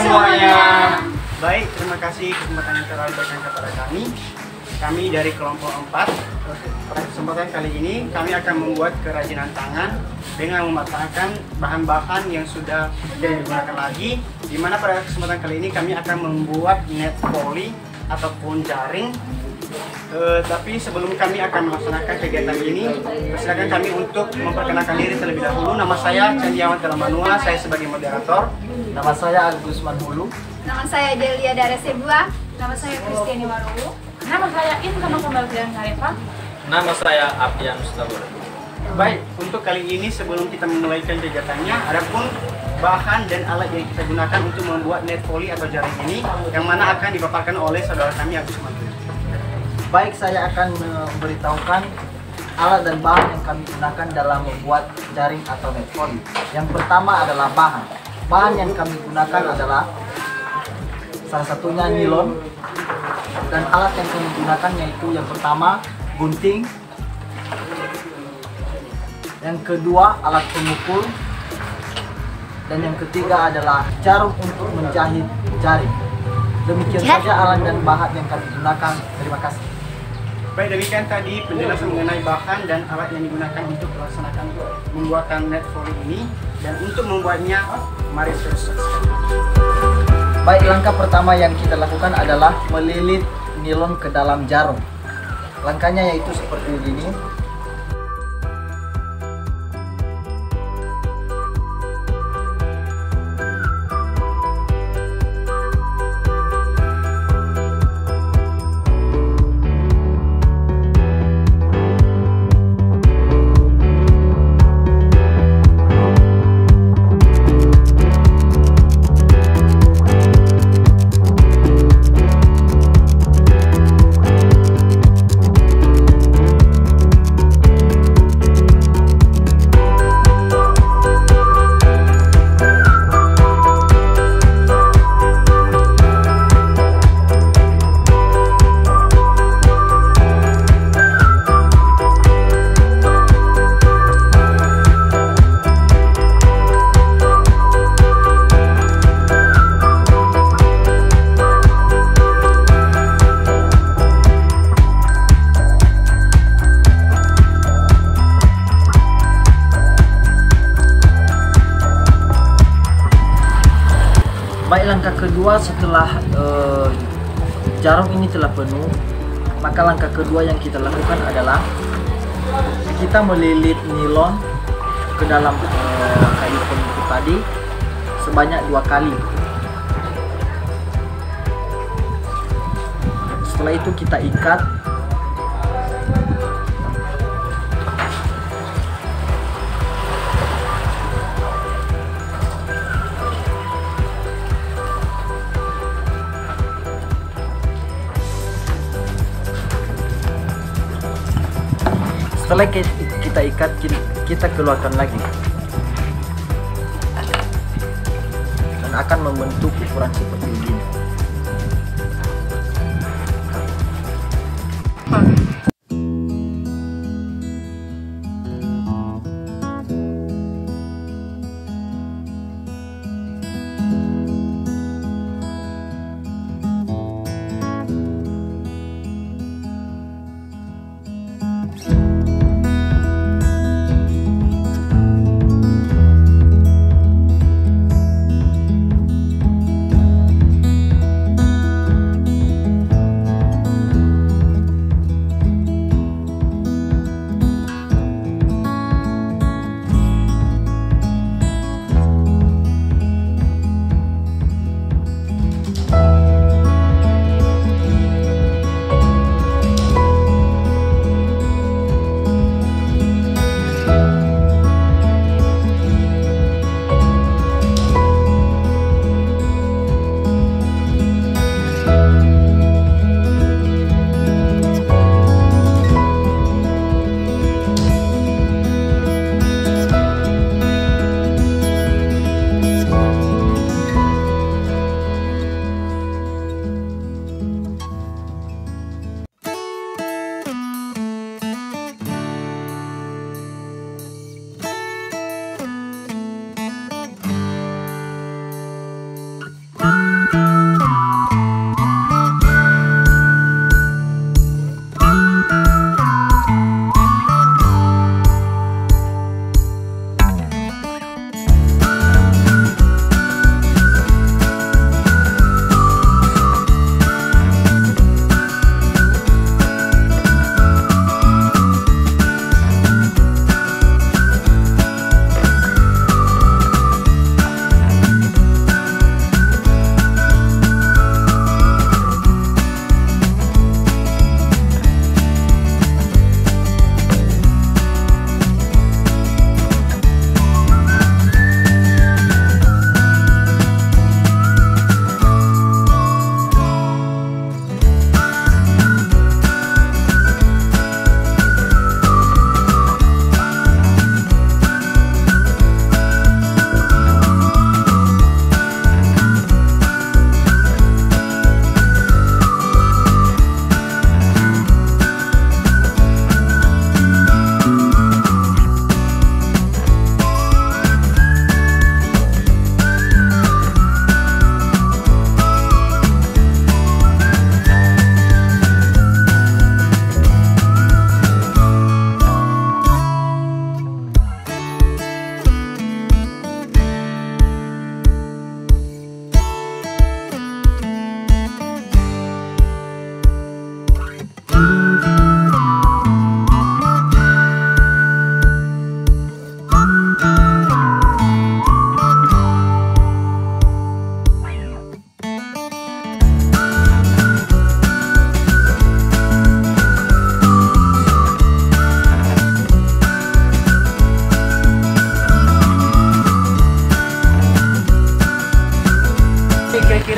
semuanya. Baik, terima kasih kesempatan yang telah diberikan kepada kami. Kami dari kelompok 4. Pada kesempatan kali ini kami akan membuat kerajinan tangan dengan memanfaatkan bahan-bahan yang sudah tidak digunakan lagi. Di mana pada kesempatan kali ini kami akan membuat net poly ataupun jaring Eh, tapi sebelum kami akan melaksanakan kegiatan ini, persilakan kami untuk memperkenalkan diri terlebih dahulu. Nama saya Candiawan Telemanua, saya sebagai moderator. Nama saya Agus Manhulu. Nama saya Delia Daresebua. Nama saya Kristiani Warowo. Nama saya Intan Kembalian Karepa. Nama saya Apian Mustabur. Baik, untuk kali ini sebelum kita memulai kegiatannya, adapun bahan dan alat yang kita gunakan untuk membuat net volley atau jaring ini, yang mana akan dipaparkan oleh saudara kami Agus Manhulu. Baik, saya akan memberitahukan alat dan bahan yang kami gunakan dalam membuat jaring atau net volley. Yang pertama adalah bahan. Bahan yang kami gunakan adalah salah satunya nilon dan alat yang kami gunakan yaitu yang pertama gunting, yang kedua alat pengukur, dan yang ketiga adalah jarum untuk menjahit jaring. Demikian saja alat dan bahan yang kami gunakan. Terima kasih. Baik, demikian tadi penjelasan mengenai bahan dan alat yang digunakan untuk melaksanakan pembuatan net volley ini. Dan untuk membuatnya, mari terus. Baik, langkah pertama yang kita lakukan adalah melilit nilon ke dalam jarum. Langkahnya yaitu seperti ini. Baik langkah kedua setelah eh, jarum ini telah penuh, maka langkah kedua yang kita lakukan adalah kita melilit nilon ke dalam eh, kayu pengukur tadi sebanyak dua kali. Setelah itu kita ikat kita ikat ki- kita keluarkan lagi. Dan akan membentuk ukuran seperti ini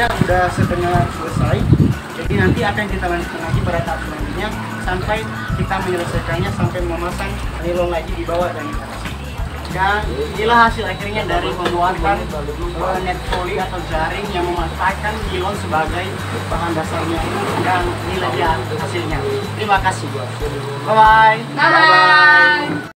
Kira udah setengah selesai. Jadi nanti akan kita lanjutkan lagi pada tahap selanjutnya sampai kita menyelesaikannya sampai memasang nilon lagi di bawah dan di atas. Dan inilah hasil akhirnya dari pembuatan eh, net poly atau jaring yang memanfaatkan nilon sebagai bahan dasarnya dan inilah dia hasilnya. Terima kasih. Bye bye. Bye.